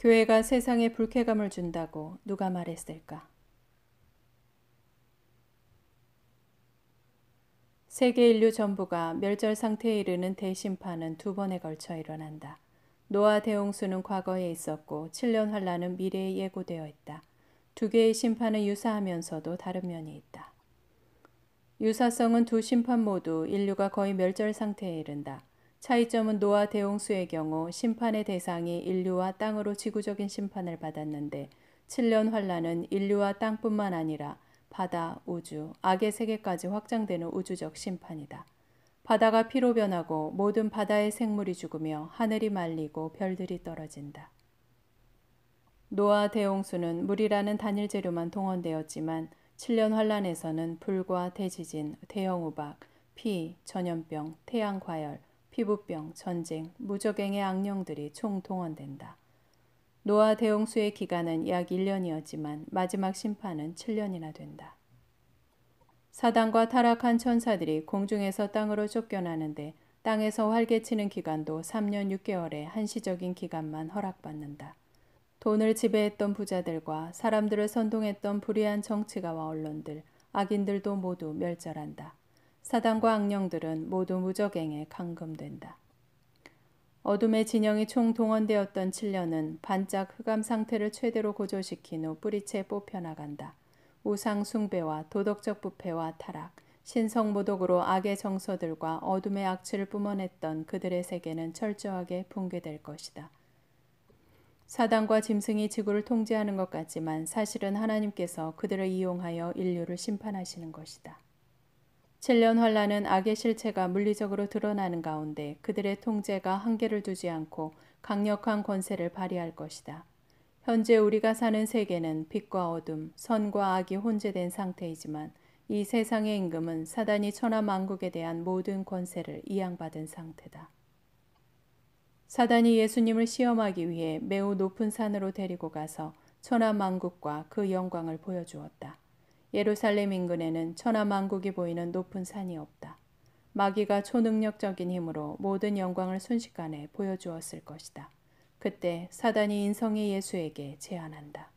교회가 세상에 불쾌감을 준다고 누가 말했을까? 세계 인류 전부가 멸절 상태에 이르는 대심판은 두 번에 걸쳐 일어난다. 노아 대홍수는 과거에 있었고 7년 환란은 미래에 예고되어 있다. 두 개의 심판은 유사하면서도 다른 면이 있다. 유사성은 두 심판 모두 인류가 거의 멸절 상태에 이른다. 차이점은 노아 대홍수의 경우 심판의 대상이 인류와 땅으로 지구적인 심판을 받았는데 7년 환란은 인류와 땅뿐만 아니라 바다, 우주, 악의 세계까지 확장되는 우주적 심판이다. 바다가 피로 변하고 모든 바다의 생물이 죽으며 하늘이 말리고 별들이 떨어진다. 노아 대홍수는 물이라는 단일 재료만 동원되었지만 7년 환란에서는 불과 대지진, 대형 우박, 피, 전염병, 태양 과열, 피부병, 전쟁, 무적행의 악령들이 총동원된다. 노아 대홍수의 기간은 약 1년이었지만 마지막 심판은 7년이나 된다. 사단과 타락한 천사들이 공중에서 땅으로 쫓겨나는데 땅에서 활개치는 기간도 3년 6개월의 한시적인 기간만 허락받는다. 돈을 지배했던 부자들과 사람들을 선동했던 불의한 정치가와 언론들, 악인들도 모두 멸절한다. 사단과 악령들은 모두 무적행에 감금된다. 어둠의 진영이 총 동원되었던 7년은 반짝 흑암 상태를 최대로 고조시킨 후 뿌리채 뽑혀나간다. 우상 숭배와 도덕적 부패와 타락, 신성 모독으로 악의 정서들과 어둠의 악취를 뿜어냈던 그들의 세계는 철저하게 붕괴될 것이다. 사단과 짐승이 지구를 통제하는 것 같지만 사실은 하나님께서 그들을 이용하여 인류를 심판하시는 것이다. 7년 환란은 악의 실체가 물리적으로 드러나는 가운데 그들의 통제가 한계를 두지 않고 강력한 권세를 발휘할 것이다. 현재 우리가 사는 세계는 빛과 어둠, 선과 악이 혼재된 상태이지만 이 세상의 임금은 사단이 천하 만국에 대한 모든 권세를 이양받은 상태다. 사단이 예수님을 시험하기 위해 매우 높은 산으로 데리고 가서 천하 만국과 그 영광을 보여주었다. 예루살렘 인근에는 천하만국이 보이는 높은 산이 없다. 마귀가 초능력적인 힘으로 모든 영광을 순식간에 보여주었을 것이다. 그때 사단이 인성의 예수에게 제안한다.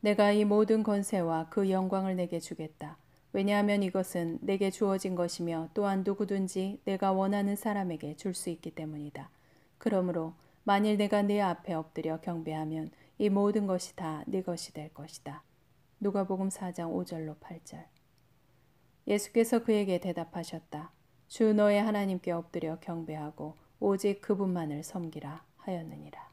내가 이 모든 권세와 그 영광을 내게 주겠다. 왜냐하면 이것은 내게 주어진 것이며 또한 누구든지 내가 원하는 사람에게 줄 수 있기 때문이다. 그러므로 만일 내가 네 앞에 엎드려 경배하면 이 모든 것이 다 네 것이 될 것이다. 누가복음 4장 5절로 8절. 예수께서 그에게 대답하셨다. 주 너의 하나님께 엎드려 경배하고 오직 그분만을 섬기라 하였느니라.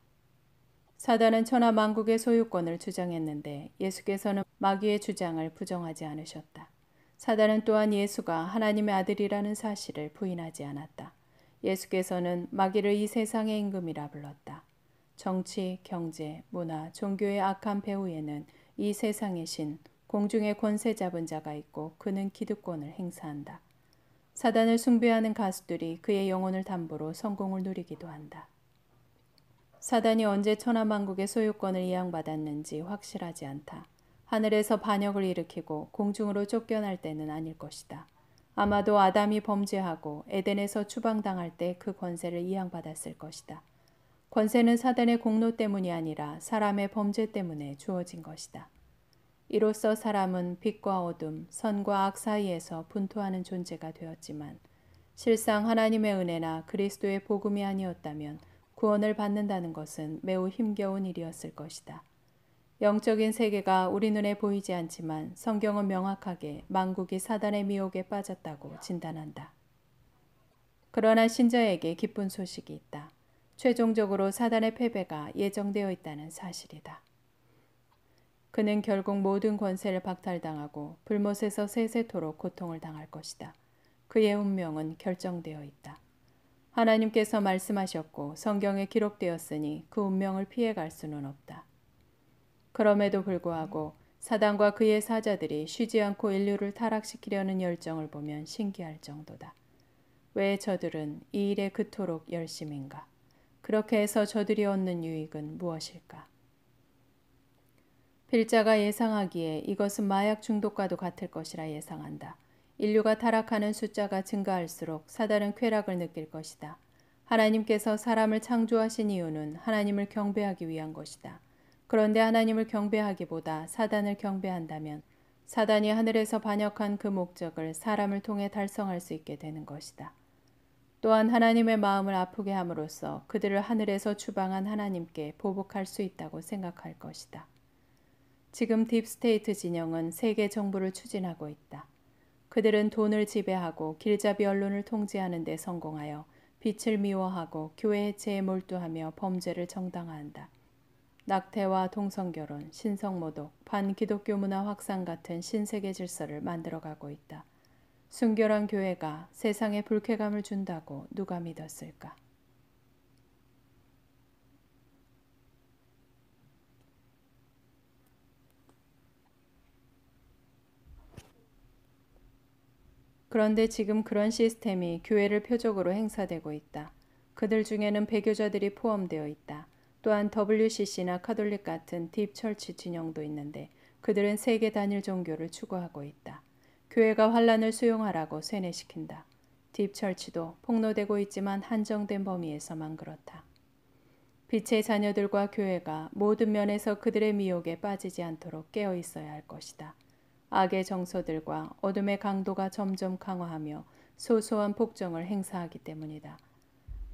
사단은 천하 만국의 소유권을 주장했는데 예수께서는 마귀의 주장을 부정하지 않으셨다. 사단은 또한 예수가 하나님의 아들이라는 사실을 부인하지 않았다. 예수께서는 마귀를 이 세상의 임금이라 불렀다. 정치, 경제, 문화, 종교의 악한 배후에는 이 세상의 신, 공중의 권세 잡은 자가 있고 그는 기득권을 행사한다. 사단을 숭배하는 가수들이 그의 영혼을 담보로 성공을 누리기도 한다. 사단이 언제 천하만국의 소유권을 이양받았는지 확실하지 않다. 하늘에서 반역을 일으키고 공중으로 쫓겨날 때는 아닐 것이다. 아마도 아담이 범죄하고 에덴에서 추방당할 때 그 권세를 이양받았을 것이다. 권세는 사단의 공로 때문이 아니라 사람의 범죄 때문에 주어진 것이다. 이로써 사람은 빛과 어둠, 선과 악 사이에서 분투하는 존재가 되었지만 실상 하나님의 은혜나 그리스도의 복음이 아니었다면 구원을 받는다는 것은 매우 힘겨운 일이었을 것이다. 영적인 세계가 우리 눈에 보이지 않지만 성경은 명확하게 만국이 사단의 미혹에 빠졌다고 진단한다. 그러나 신자에게 기쁜 소식이 있다. 최종적으로 사단의 패배가 예정되어 있다는 사실이다. 그는 결국 모든 권세를 박탈당하고 불못에서 세세토록 고통을 당할 것이다. 그의 운명은 결정되어 있다. 하나님께서 말씀하셨고 성경에 기록되었으니 그 운명을 피해갈 수는 없다. 그럼에도 불구하고 사단과 그의 사자들이 쉬지 않고 인류를 타락시키려는 열정을 보면 신기할 정도다. 왜 저들은 이 일에 그토록 열심인가? 그렇게 해서 저들이 얻는 유익은 무엇일까? 필자가 예상하기에 이것은 마약 중독과도 같을 것이라 예상한다. 인류가 타락하는 숫자가 증가할수록 사단은 쾌락을 느낄 것이다. 하나님께서 사람을 창조하신 이유는 하나님을 경배하기 위한 것이다. 그런데 하나님을 경배하기보다 사단을 경배한다면 사단이 하늘에서 반역한 그 목적을 사람을 통해 달성할 수 있게 되는 것이다. 또한 하나님의 마음을 아프게 함으로써 그들을 하늘에서 추방한 하나님께 보복할 수 있다고 생각할 것이다. 지금 deep state 진영은 세계 정부를 추진하고 있다. 그들은 돈을 지배하고 길잡이 언론을 통제하는 데 성공하여 빛을 미워하고 교회 해체에 몰두하며 범죄를 정당화한다. 낙태와 동성결혼, 신성모독, 반기독교 문화 확산 같은 신세계 질서를 만들어가고 있다. 순결한 교회가 세상에 불쾌감을 준다고 누가 믿었을까? 그런데 지금 그런 시스템이 교회를 표적으로 행사되고 있다. 그들 중에는 배교자들이 포함되어 있다. 또한 WCC나 카톨릭 같은 딥철치 진영도 있는데 그들은 세계 단일 종교를 추구하고 있다. 교회가 환란을 수용하라고 세뇌시킨다. 딥철치도 폭로되고 있지만 한정된 범위에서만 그렇다. 빛의 자녀들과 교회가 모든 면에서 그들의 미혹에 빠지지 않도록 깨어 있어야 할 것이다. 악의 정서들과 어둠의 강도가 점점 강화하며 소소한 폭정을 행사하기 때문이다.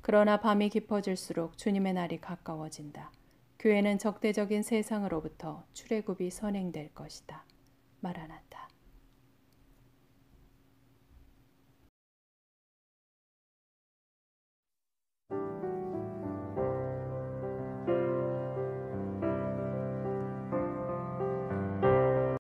그러나 밤이 깊어질수록 주님의 날이 가까워진다. 교회는 적대적인 세상으로부터 출애굽이 선행될 것이다. 마라나타.